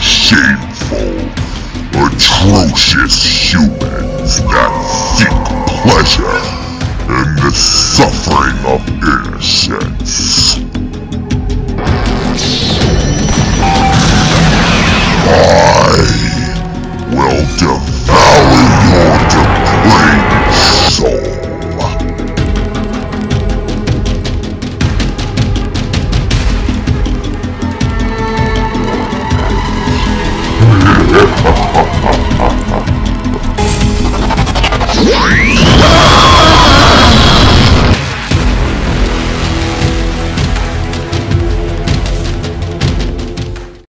shameful, atrocious humans that seek pleasure in the suffering of innocence. I will devour